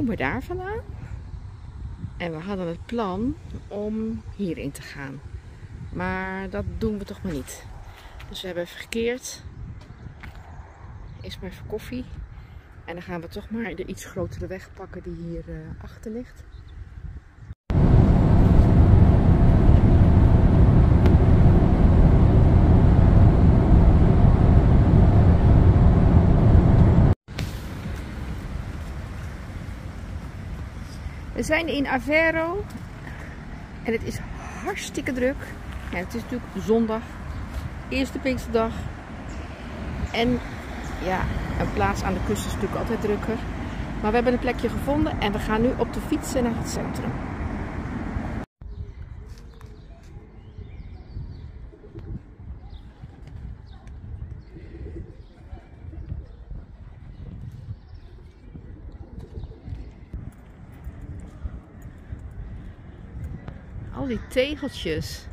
komen daar vandaan. En we hadden het plan om hierin te gaan. Maar dat doen we toch maar niet. Dus we hebben even gekeerd. Eerst maar even koffie. En dan gaan we toch maar de iets grotere weg pakken die hier uh, achter ligt. We zijn in Aveiro en het is hartstikke druk. Ja, het is natuurlijk zondag, eerste Pinksterdag. En ja, een plaats aan de kust is natuurlijk altijd drukker. Maar we hebben een plekje gevonden en we gaan nu op de fietsen naar het centrum. Al die tegeltjes.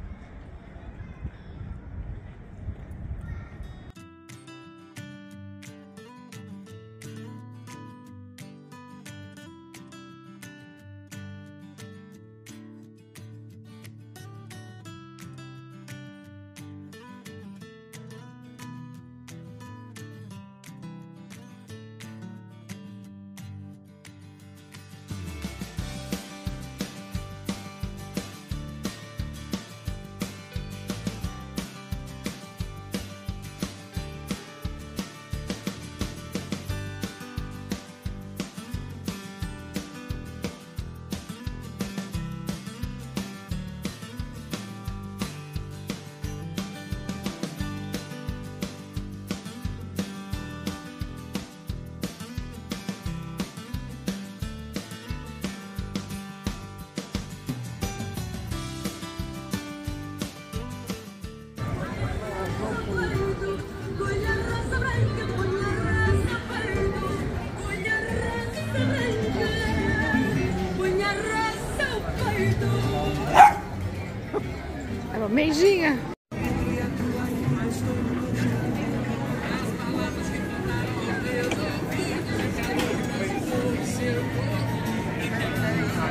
Meezingen.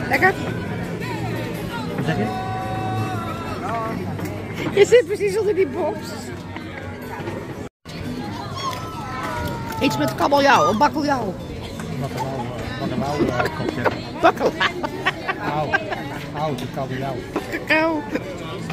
Lekker? Wat zeg je? Je zit precies onder die box. Iets met kabeljauw, een bakkeljauw. Uh, concept. Bakkeljauw. Auw, auw, de kabeljauw. Cacao.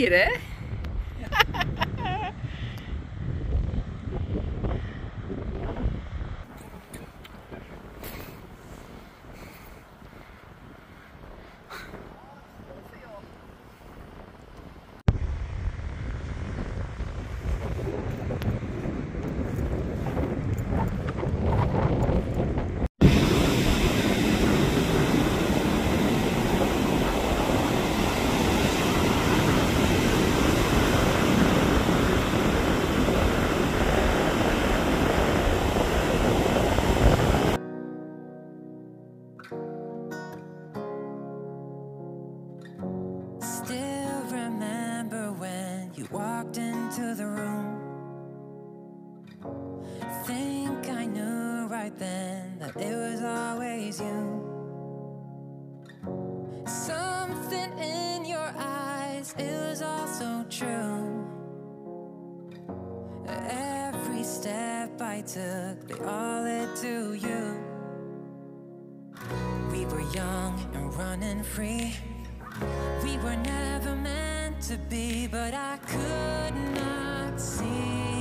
hier, walked into the room. Think I knew right then that it was always you. Something in your eyes, it was all so true. Every step I took, they all led to you. We were young and running free. We were never meant to be, but I could not see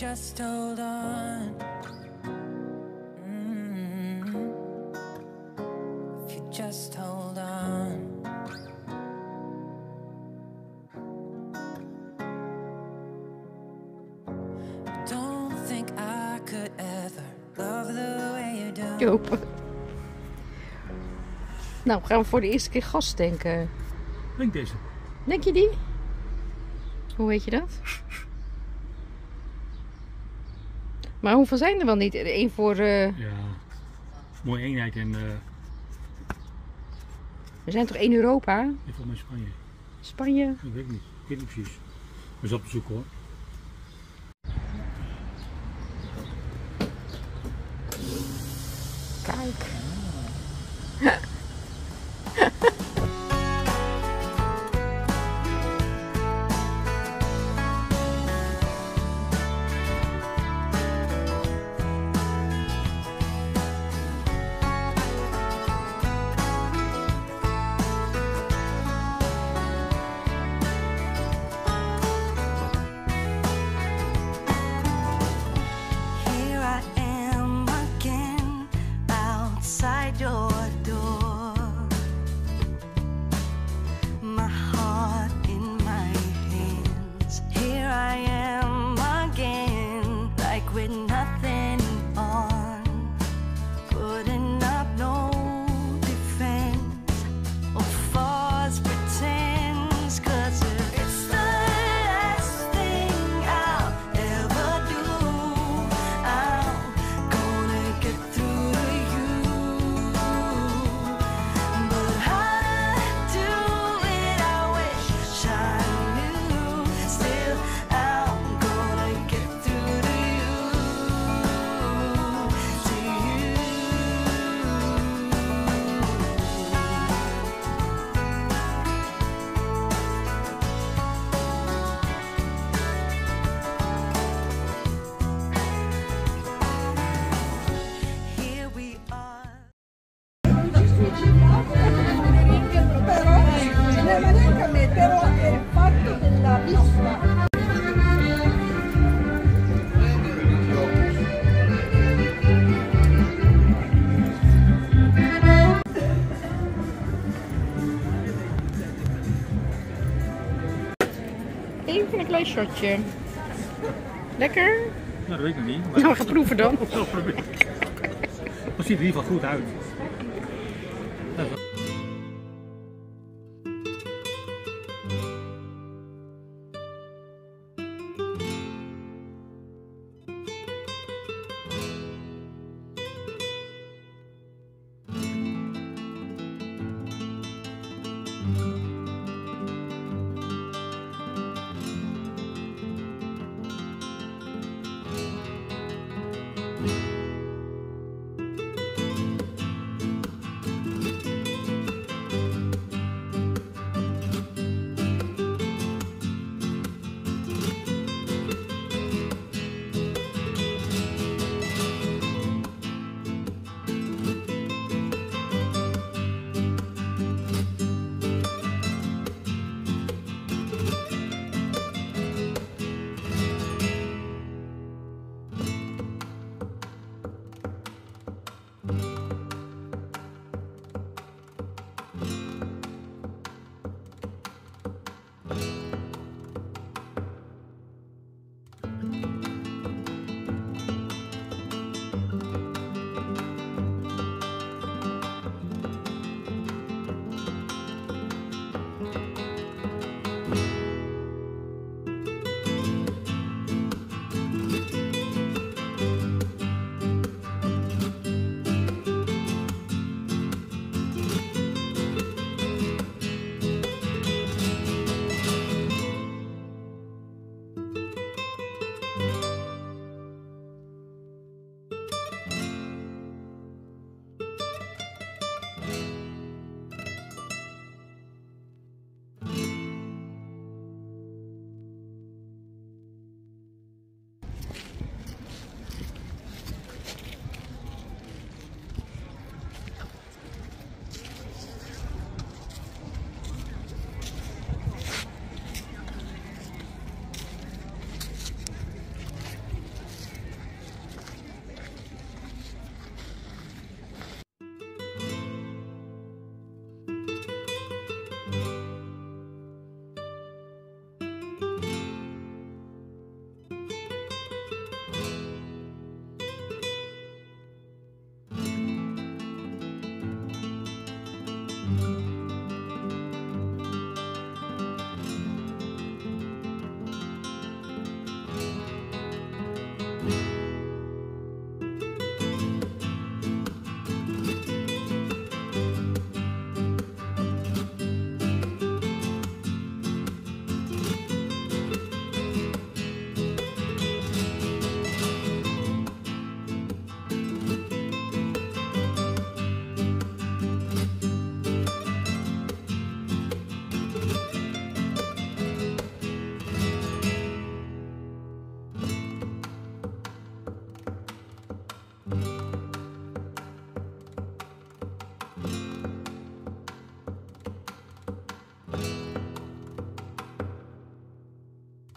just hold on. Mm. If you just hold on. Don't think I could ever love the way you do. Joop. Nou, gaan we voor de eerste keer gas tanken. Denk deze. Denk je die? Hoe weet je dat? Maar hoeveel zijn er wel niet? Eén voor... eh, Ja. Mooie eenheid en eh We zijn toch één Europa? even van Spanje. Spanje? Dat weet ik niet. Ik weet niet precies. We zijn op te zoeken hoor. Kijk. Klein shotje. Lekker? Nou, dat weet ik nog niet. Nou, we gaan proeven dan. Dat ziet er in ieder geval goed uit.